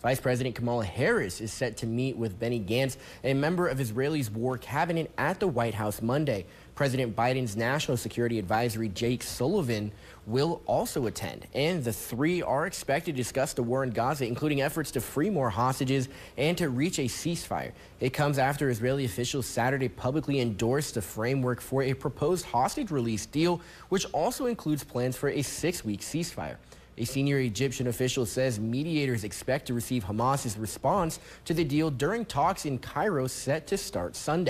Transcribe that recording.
Vice President Kamala Harris is set to meet with Benny Gantz, a member of Israel's war cabinet, at the White House Monday. President Biden's National Security Advisory Jake Sullivan will also attend, and the three are expected to discuss the war in Gaza, including efforts to free more hostages and to reach a ceasefire. It comes after Israeli officials Saturday publicly endorsed the framework for a proposed hostage release deal, which also includes plans for a six-week ceasefire. A senior Egyptian official says mediators expect to receive Hamas's response to the deal during talks in Cairo set to start Sunday.